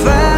fast